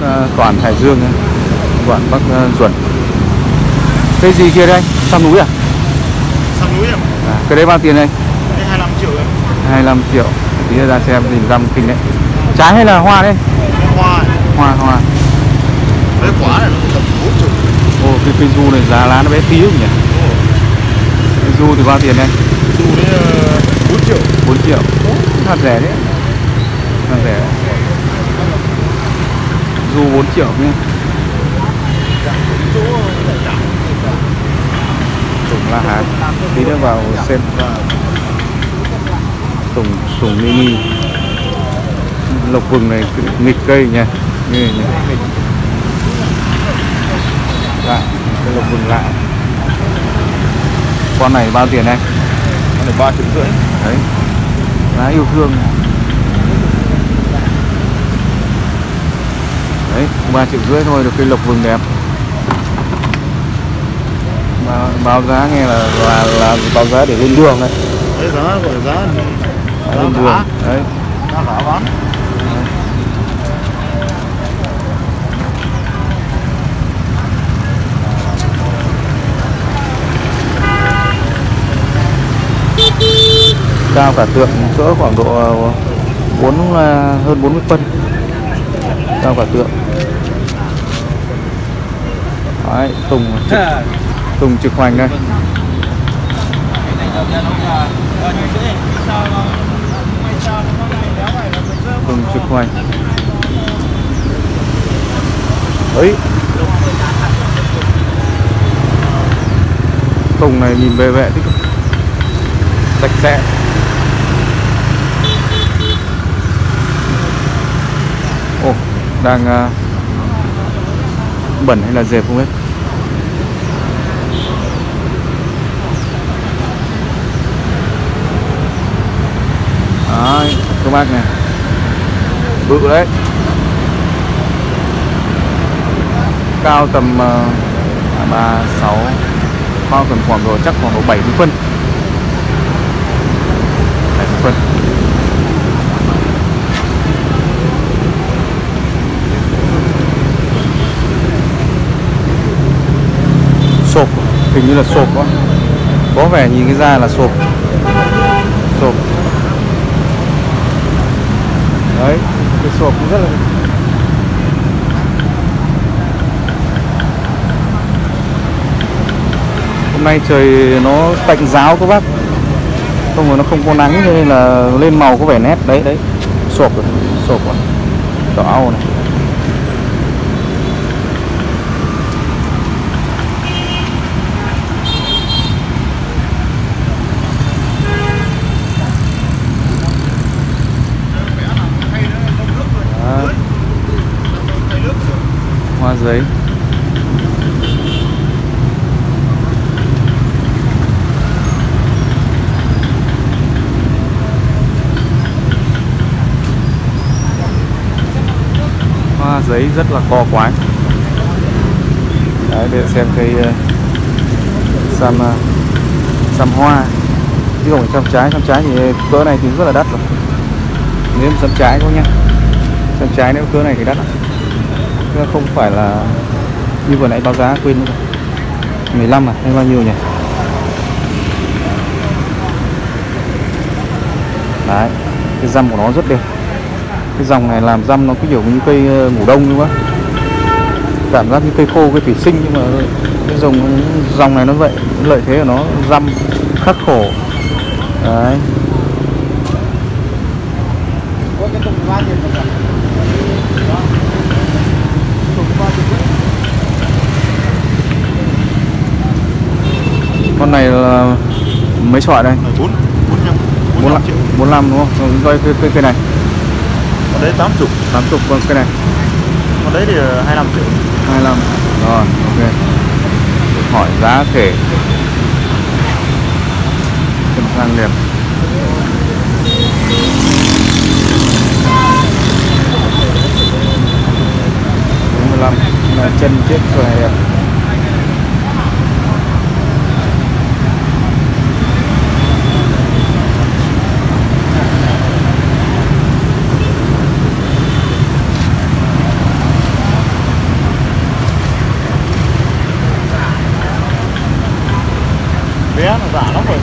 ờ, Toàn Hải Dương. Đoạn Bắc ờ, Duẩn Cây gì kia đây? Sam núi à? Sam núi em à? Cái đấy bao tiền đây? Đây 25 triệu em 25 triệu Tí ra xem nhìn răm kinh đấy Trái hay là hoa đây? Cái hoa Hoa hoa Cái quả này nó tầm 4 triệu Ồ cái cây du này giá lá nó bé tí không nhỉ? Cây du thì bao tiền đây? Dù đấy ờ, 4 triệu 4 triệu Ồ, Thật rẻ đấy Thật rẻ Du 4 triệu nhé. Lại Tùng La Hán. Tí nữa vào xem. Tùng Tùng Mini Lộc vừng này nghịch cây nha Như này nhỉ? Lạ Cái lộc vừng lạ Con này bao tiền anh? Con này 3 triệu rưỡi. Đấy. Lá yêu thương Đấy 3 triệu rưỡi thôi được cây lộc vừng đẹp. Báo, báo giá nghe là là là báo giá để lên đường đấy. Đấy giá gọi giá Giá lên đường đấy. Giá cả bán. Cao cả tượng cỡ khoảng độ ờ, bốn ờ, hơn 40 phân. Cao cả tượng đấy tùng trực, tùng trực hoành đây. Tùng trực hoành. Ấy. Tùng này nhìn bề vệ thích sạch sẽ. Ồ, đang à, bẩn hay là dẹp không hết Đấy, các bác này. Bự đấy. Cao tầm uh, 36 Cao tầm khoảng rồi chắc khoảng độ 70 phân. 70 phân sộp hình như là sộp quá có vẻ nhìn cái da là sộp. Sộp. Đấy, cái sộp cũng rất là hôm nay trời nó tạnh giáo các bác. Không rồi nó không có nắng nên là lên màu có vẻ nét. Đấy đấy. Sộp rồi, sộp quá đỏ này Đó. hoa giấy hoa giấy rất là co quái đấy để xem cây uh, sam uh, sam hoa. Chứ không phải sam trái sam trái thì ờ, cỡ này thì rất là đắt rồi. Nếu mà sam trái không nhá sam trái nếu cỡ này thì đắt lắm. Chứ không phải là như vừa nãy báo giá quên rồi 15 à hay bao nhiêu nhỉ? Đấy, cái răm của nó rất đẹp. Cái dòng này làm răm nó cứ kiểu như cây ờ, ngủ đông như quá cảm giác như cây khô, cây thủy sinh nhưng mà cái dòng dòng này nó vậy, lợi thế của nó răm khắc khổ. Đấy. Con này là mấy trọi đây? 4 45 45 triệu. 45 đúng không? Rồi cây, cây, cây này. Còn đấy 80 80 con cây này. Còn đấy thì 25 triệu. 25 rồi ok. Hỏi giá thể chân sang đẹp mươi lăm. Là chân chiếc rồi nó giả lắm rồi.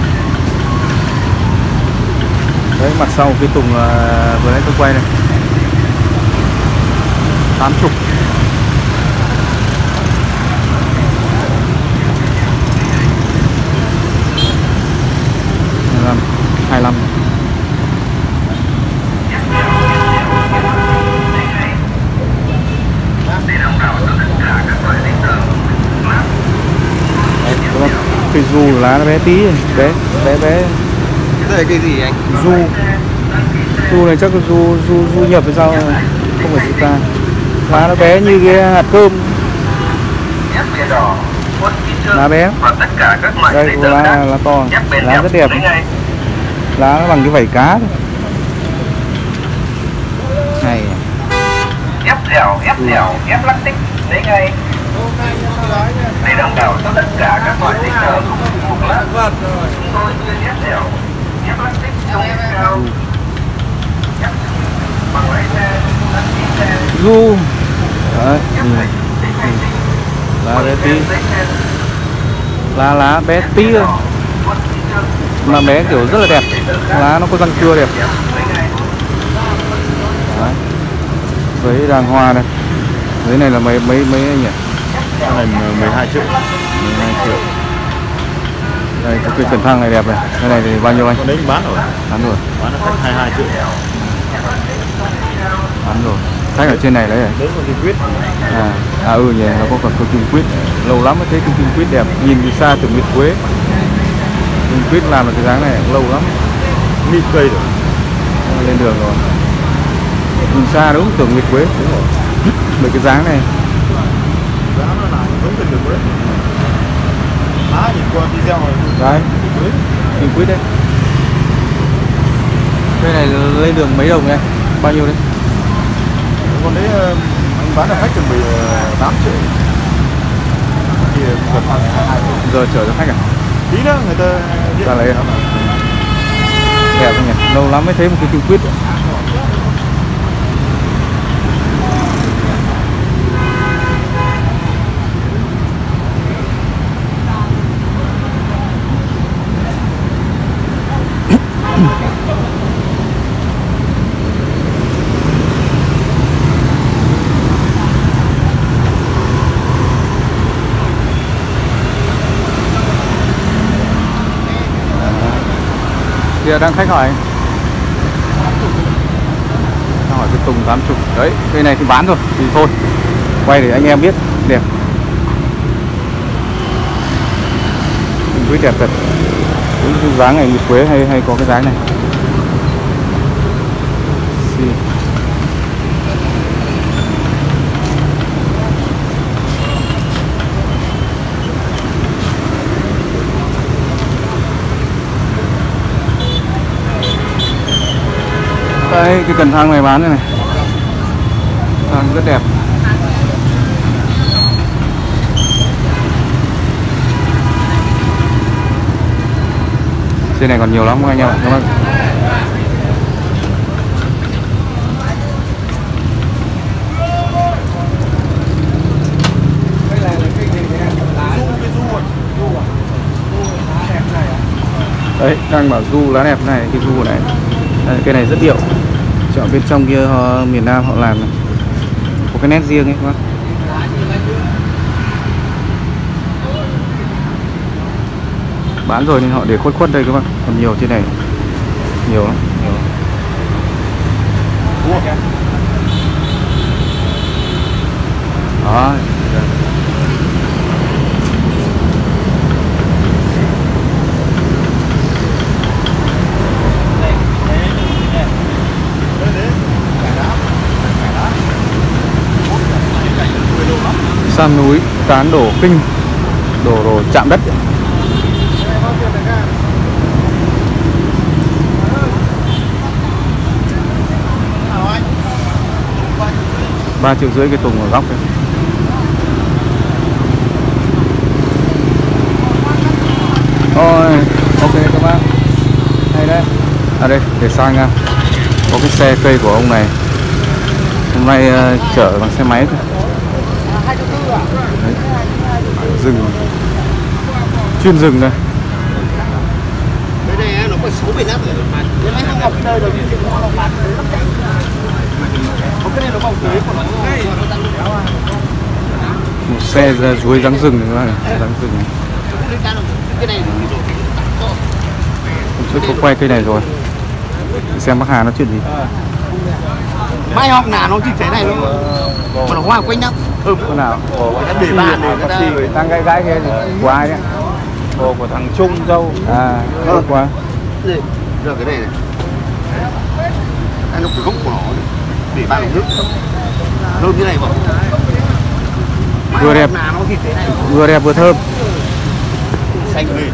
Đấy, mặt sau cái tùng ờ, vừa nãy tôi quay này. Tám chục. Cái dù lá nó bé tí bé bé bé. Cái này cây gì anh? du du này chắc là du du du nhập hay sao? Không phải du ta. Lá nó bé như cái hạt cơm. Lá bé. Và tất cả các loại đây lá lá to. Lá rất đẹp. Lá nó bằng cái vảy cá thôi. này. Ép dẻo, ép dẻo, ép lắc tích, lấy ngay. Để đảm bảo cho tất cả các loại giấy tờ không bị mục lát. Tôi chuyên ép dẻo, ép lắc tích, ép cao. Ép bằng lái xe, đăng ký xe, du đấy lá bé tí. Lá lá bé tí thôi. Mà bé kiểu rất là đẹp. Lá nó có răng cưa đẹp. Đấy. Giấy đàng hoa này giấy này là mấy mấy mấy anh nhỉ Cái này 12 triệu. 12 triệu. Đây cái cần thăng này đẹp này. Cái này thì bao nhiêu anh? Con đấy bán rồi. Bán rồi. Bán nó khách 22 triệu. Bán rồi. Khách ở trên này đấy à? Đấy con kim quyết à à ừ nhỉ nó có còn có kim quýt. Lâu lắm mới thấy cái kim quýt đẹp. Nhìn từ xa tưởng nguyệt quế kim quýt làm được cái dáng này lâu lắm. Mịt cây rồi. Lên đường rồi. Nhìn xa đúng tưởng nguyệt quế đúng rồi. Mấy cái dáng này Giá nó làm giống cây được đấy. Nhìn quýt đấy. Cây này lên đường mấy đồng này bao nhiêu đấy? Con đấy ờ, anh bán được khách chuẩn bị ờ, 8 triệu. Thì 22 triệu. Giờ chở cho khách à? Tí nữa người ta điện Ta lấy à? đẹp không nhỉ? Lâu lắm mới thấy một cái kim quýt Giờ đang khách hỏi. Đang hỏi cái tùng 80 Đấy, cây này thì bán rồi Thì thôi. Quay để anh em biết Đẹp. Mình quý đẹp thật. Đúng cái ngày này quế hay hay có cái giá này? Đấy, cái cần thang này bán đây này Thang rất đẹp Trên này còn nhiều lắm các anh em ạ. Cảm ơn. Đấy, đang bảo du lá đẹp này, cái du này Đây, Cái này rất điệu chợ bên trong kia họ, miền Nam họ làm này. Có cái nét riêng ấy các bác Bán rồi nên họ để khuất khuất đây các bạn. Còn nhiều trên này. Nhiều lắm nhiều lắm. Đó. Tam núi cán đổ kinh Đổ đổ chạm đất. Ba triệu rưỡi cái tùng ở góc đấy Ôi, ok các bác. Hay đấy. À đây, để sang nha Có cái xe cây của ông này. Hôm nay uh, chở bằng xe máy thôi. Đấy. Rừng. Chuyên rừng đây. Cái này nó có cũng bị nát rồi mà nhưng mấy ngọc nơi rồi nhưng mà nó bán nó chạy cái này nó bầu dưới của nó một xe ra dưới rắn rừng này, các bạn này rừng này. Hôm trước có quay cây này rồi. Xem bác Hà nó chuyện gì. Mai học nào nó chỉ thế này luôn mà nó hoa quanh nhau ừ con nào? Nó để bàn để người ta đang gái gái kia của ai đấy? Ồ, của thằng Trung dâu à tốt quá Đây, giờ cái này này. Nó cái gốc của nó để bàn nước lâu như này mà. Vừa đẹp. vừa đẹp vừa thơm. Xanh này.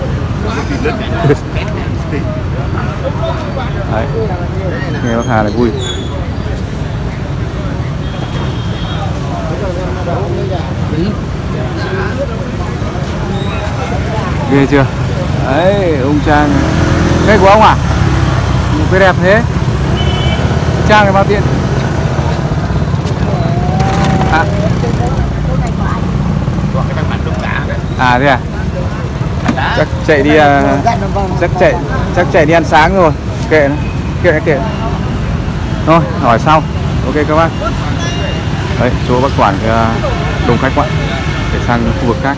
Đấy. Nghe bác Hà là vui ghê chưa? Đấy ông trang. Cái của ông à? Một cái đẹp thế. Trang này bao tiền? À, cái cả à thế à? Chắc chạy đi à, chắc chạy chắc chạy đi ăn sáng rồi. Kệ nó kệ nó kệ. Thôi hỏi sau. Ok các bác đấy chỗ bác quản đông khách quá. Để sang khu vực khác.